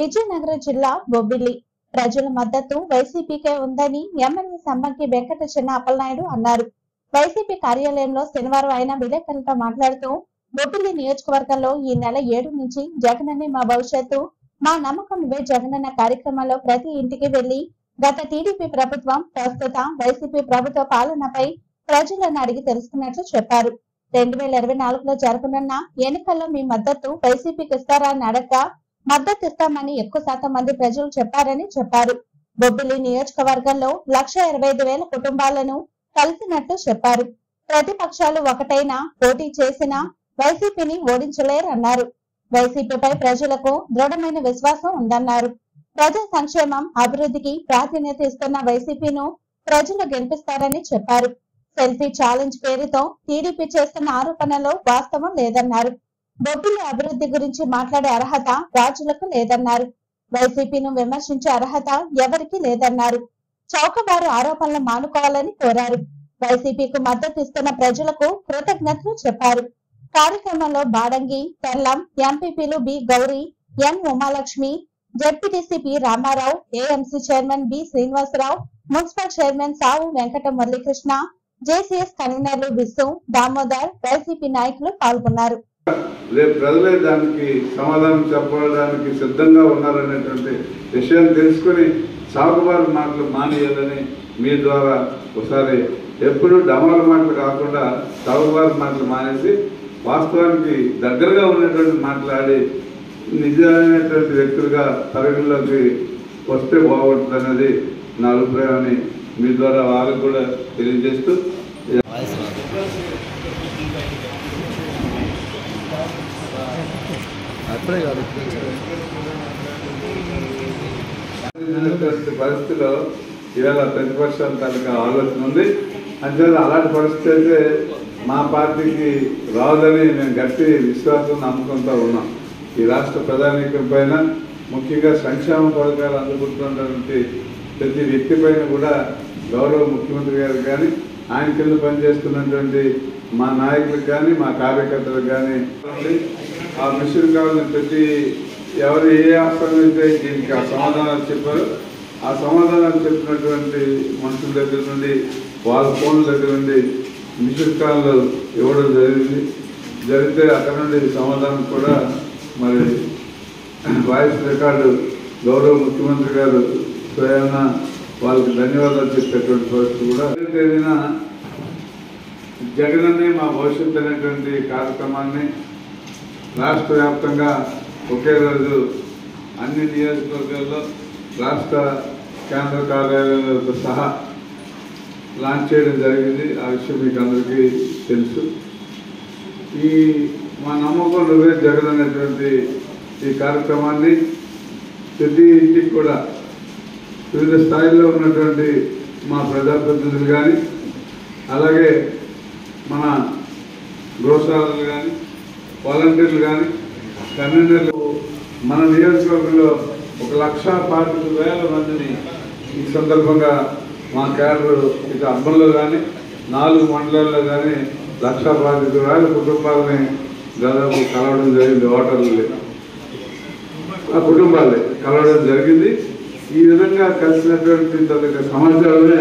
విజయనగరం జిల్లా బొబ్బిలి. ప్రజల మద్దతు వైసీపీకే ఉందని ఎమ్మెల్యే సమ్మంకి వెంకట చిన్న అప్పలనాయుడు అన్నారు. వైసీపీ కార్యాలయంలో శనివారం ఆయన విలేకరులతో మాట్లాడుతూ బొబ్బిలి నియోజకవర్గంలో ఈ నెల ఏడు నుంచి జగనన్నే మా భవిష్యత్తు మా నమ్మకం ఇవే జగనన్న కార్యక్రమంలో ప్రతి ఇంటికి వెళ్ళి గత టీడీపీ ప్రభుత్వం ప్రస్తుత వైసీపీ ప్రభుత్వ పాలనపై ప్రజలను అడిగి తెలుసుకున్నట్లు చెప్పారు. రెండు వేల ఇరవై నాలుగులో జరగనున్న ఎన్నికల్లో మీ మద్దతు వైసీపీకి ఇస్తారా అని అడగగా మద్దతు ఇస్తామని ఎక్కువ శాతం మంది ప్రజలు చెప్పారని చెప్పారు. బొబ్బిలి నియోజకవర్గంలో లక్ష ఇరవై ఐదు వేల కుటుంబాలను కలిసినట్లు చెప్పారు. ప్రతిపక్షాలు ఒకటైనా పోటీ చేసినా వైసీపీని ఓడించలేరన్నారు. వైసీపీపై ప్రజలకు దృఢమైన విశ్వాసం ఉందన్నారు. ప్రజా సంక్షేమం అభివృద్ధికి ప్రాధాన్యత ఇస్తున్న వైసీపీను ప్రజలు గెలిపిస్తారని చెప్పారు. సెల్ఫీ ఛాలెంజ్ పేరుతో టీడీపీ చేస్తున్న ఆరోపణలో వాస్తవం లేదన్నారు. బొబ్బిలి అభివృద్ధి గురించి మాట్లాడే అర్హత రాజులకు లేదన్నారు. వైసీపీను విమర్శించే అర్హత ఎవరికి లేదన్నారు. చౌకబారు ఆరోపణలు మానుకోవాలని కోరారు. వైసీపీకి మద్దతు ఇస్తున్న ప్రజలకు కృతజ్ఞతలు చెప్పారు. కార్యక్రమంలో బాడంగి తెల్లం ఎంపీపీలు B Gauri N Umalakshmi ZPTC P Ramarao AMC chairman B Srinivasarao municipal chairman Savu Venkata Muralikrishna JCS కన్వీనర్లు విసు దామోదర్ వైసీపీ నాయకులు పాల్గొన్నారు. రేపు ప్రజలే దానికి సమాధానం చెప్పడానికి సిద్ధంగా ఉన్నారనేటువంటి విషయం తెలుసుకొని సాగుబారు మాటలు మానేయాలని మీ ద్వారా ఒకసారి ఎప్పుడు డమాల మాటలు కాకుండా సాగుబారు మాటలు మానేసి వాస్తవానికి దగ్గరగా ఉన్నటువంటి మాట్లాడి నిజమైనటువంటి వ్యక్తులుగా పరిగణలోకి వస్తే బాగుంటుంది అనేది నా అభిప్రాయాన్ని మీ ద్వారా వాళ్ళకు కూడా తెలియజేస్తూ అప్పుడే కాదు. పరిస్థితిలో ఇవాళ ప్రతిపక్షం తనకు ఆలోచన ఉంది. అంతేత అలాంటి పరిస్థితి అయితే మా పార్టీకి రాదని మేము గట్టి విశ్వాసం నమ్మకంతో ఉన్నాం. ఈ రాష్ట్ర ప్రధానికం పైన ముఖ్యంగా సంక్షేమ పథకాలు అందుకుంటున్నటువంటి ప్రతి వ్యక్తి పైన కూడా గౌరవ ముఖ్యమంత్రి గారు కానీ ఆయన కింద పనిచేస్తున్నటువంటి మా నాయకులకు కానీ మా కార్యకర్తలకు కానీ ఆ మిషన్ కావాలని ప్రతి ఎవరు ఏ ఆసనం అయితే దీనికి ఆ సమాధానాలు చెప్పారో ఆ సమాధానాలు చెప్పినటువంటి మనుషుల దగ్గర నుండి వాళ్ళ ఫోన్ల దగ్గర నుండి మిషన్ కాల్లు ఇవ్వడం జరిగింది. జరిగితే అక్కడ నుండి సమాధానం కూడా మరి వాయిస్ రికార్డు గౌరవ ముఖ్యమంత్రి గారు స్వయాన వాళ్ళకి ధన్యవాదాలు చెప్పేటువంటి పరిస్థితి కూడా. తేదీన జగనన్నే మా భవిష్యత్తు అనేటువంటి కార్యక్రమాన్ని రాష్ట్ర వ్యాప్తంగా ఒకే రోజు అన్ని నియోజకవర్గాల్లో రాష్ట్ర కేంద్ర కార్యాలయాలతో సహా లాంచ్ చేయడం జరిగింది. ఆ విషయం మీకు అందరికీ తెలుసు. ఈ మా నమ్మకం నువ్వే జగన్ అనేటువంటి ఈ కార్యక్రమాన్ని ప్రతి ఇంటికి కూడా వివిధ స్థాయిల్లో ఉన్నటువంటి మా ప్రజాప్రతినిధులు కానీ అలాగే మన గృహశాలలు కానీ వాలంటీర్లు కానీ కన్వీనర్లు మన నియోజకవర్గంలో ఒక లక్ష పాతిక వేల మందిని ఈ సందర్భంగా మా క్యాడర్ ఇక అర్బన్లో కానీ నాలుగు మండలాల్లో కానీ లక్ష పాతిక వేల కుటుంబాలని దాదాపు కలవడం జరిగింది ఓటర్లు ఆ కుటుంబాలే కలవడం జరిగింది. ఈ విధంగా కలిసినటువంటి తన సమాచారమే